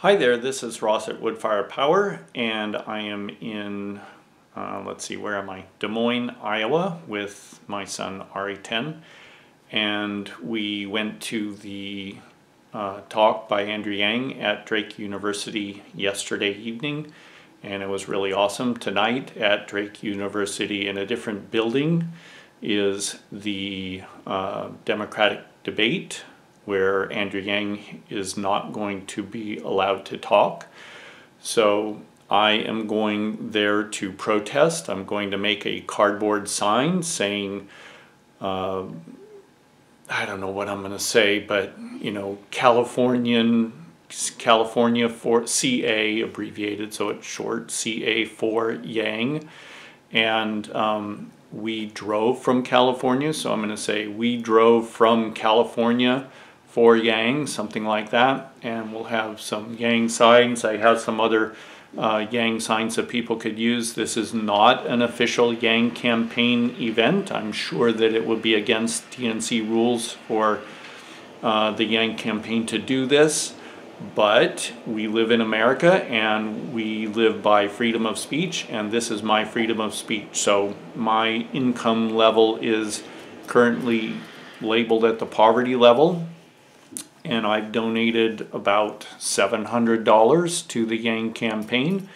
Hi there, this is Ross at Woodfire Power, and I am in, uh, let's see, where am I? Des Moines, Iowa, with my son Arie-10. And we went to the uh, talk by Andrew Yang at Drake University yesterday evening, and it was really awesome. Tonight at Drake University in a different building is the uh, Democratic debate where Andrew Yang is not going to be allowed to talk. So I am going there to protest. I'm going to make a cardboard sign saying, uh, I don't know what I'm going to say, but you know, Californian, California for CA abbreviated, so it's short CA for Yang, and um, we drove from California. So I'm going to say we drove from California for Yang, something like that. And we'll have some Yang signs. I have some other uh, Yang signs that people could use. This is not an official Yang campaign event. I'm sure that it would be against DNC rules for uh, the Yang campaign to do this. But we live in America and we live by freedom of speech, and this is my freedom of speech. So my income level is currently labeled at the poverty level and I've donated about $700 to the Yang campaign.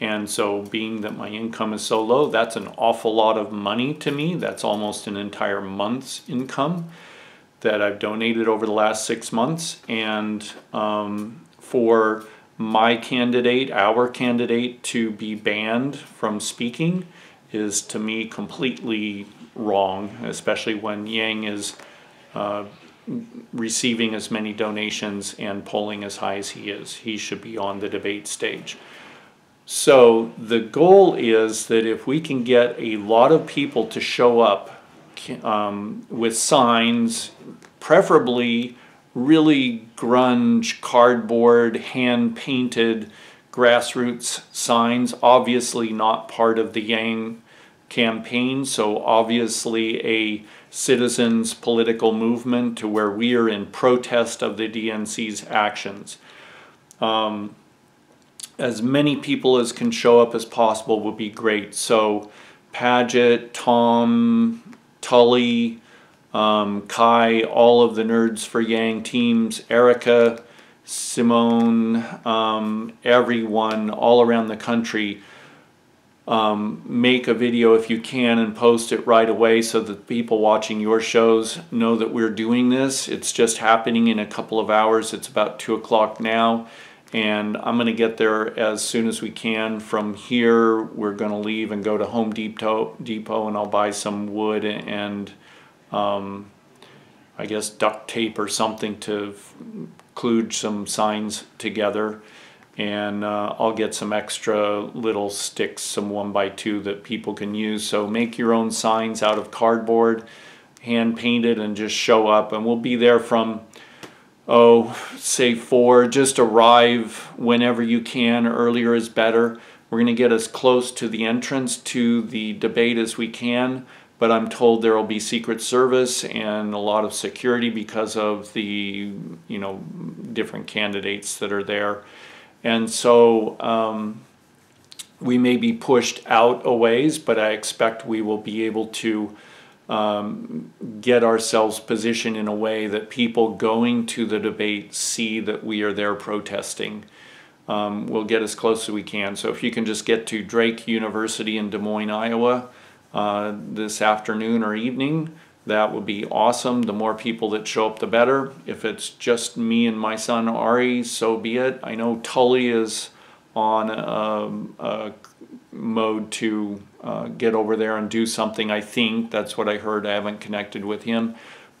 And so, being that my income is so low, that's an awful lot of money to me. That's almost an entire month's income that I've donated over the last six months. And um, for my candidate, our candidate, to be banned from speaking is to me completely wrong, especially when Yang is. Uh, receiving as many donations and polling as high as he is. He should be on the debate stage. So the goal is that if we can get a lot of people to show up um, with signs, preferably really grunge, cardboard, hand painted grassroots signs, obviously not part of the Yang campaign, so obviously a citizens political movement to where we are in protest of the DNC's actions. Um, as many people as can show up as possible would be great. So Paget, Tom, Tully, um, Kai, all of the Nerds for Yang teams, Erica, Simone, um, everyone all around the country um, make a video if you can and post it right away so that people watching your shows know that we're doing this. It's just happening in a couple of hours. It's about 2 o'clock now and I'm going to get there as soon as we can. From here, we're going to leave and go to Home Depot, Depot and I'll buy some wood and um, I guess duct tape or something to kludge some signs together and uh, I'll get some extra little sticks, some one by two that people can use. So make your own signs out of cardboard, hand painted, and just show up. And we'll be there from, oh, say four. Just arrive whenever you can. Earlier is better. We're going to get as close to the entrance to the debate as we can. But I'm told there will be Secret Service and a lot of security because of the, you know, different candidates that are there. And so um, we may be pushed out a ways, but I expect we will be able to um, get ourselves positioned in a way that people going to the debate see that we are there protesting. Um, we'll get as close as we can. So if you can just get to Drake University in Des Moines, Iowa uh, this afternoon or evening, that would be awesome. The more people that show up, the better. If it's just me and my son Arie, so be it. I know Tully is on um, a mode to uh, get over there and do something. I think that's what I heard. I haven't connected with him,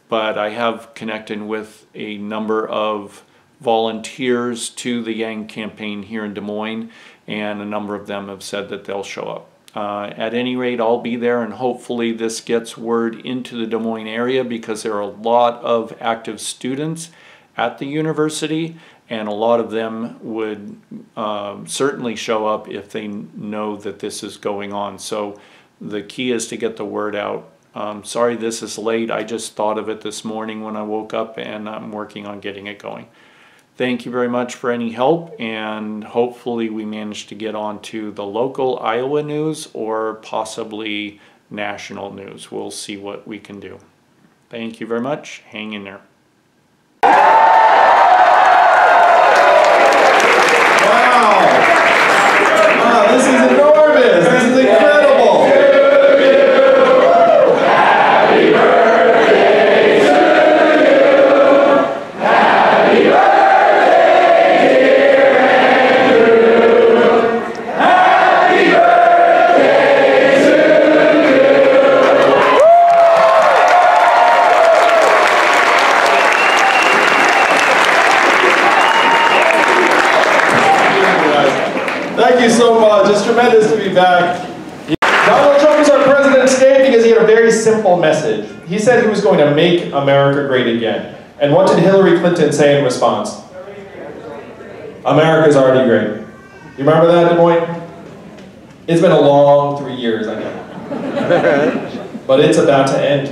but I have connected with a number of volunteers to the Yang campaign here in Des Moines, and a number of them have said that they'll show up. Uh, at any rate, I'll be there and hopefully this gets word into the Des Moines area because there are a lot of active students at the university and a lot of them would uh, certainly show up if they know that this is going on. So the key is to get the word out. Um, sorry this is late. I just thought of it this morning when I woke up and I'm working on getting it going. Thank you very much for any help and hopefully we manage to get onto the local Iowa news or possibly national news. We'll see what we can do. Thank you very much. Hang in there. Thank you so much. It's tremendous to be back. Donald Trump is our president today because he had a very simple message. He said he was going to make America great again. And what did Hillary Clinton say in response? America's already great. You remember that, Des Moines? It's been a long three years, I know. but it's about to end.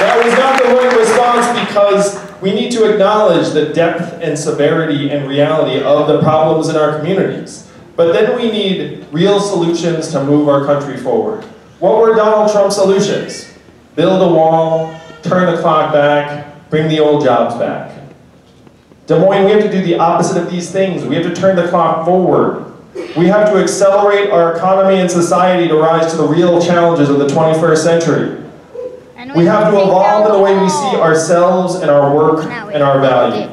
That was not the right response because we need to acknowledge the depth and severity and reality of the problems in our communities. But then we need real solutions to move our country forward. What were Donald Trump's solutions? Build a wall, turn the clock back, bring the old jobs back. Des Moines, we have to do the opposite of these things. We have to turn the clock forward. We have to accelerate our economy and society to rise to the real challenges of the 21st century. We have to evolve in the way we see ourselves and our work and our value.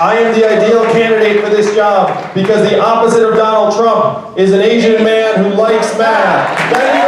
I am the ideal candidate for this job because the opposite of Donald Trump is an Asian man who likes math. Thank you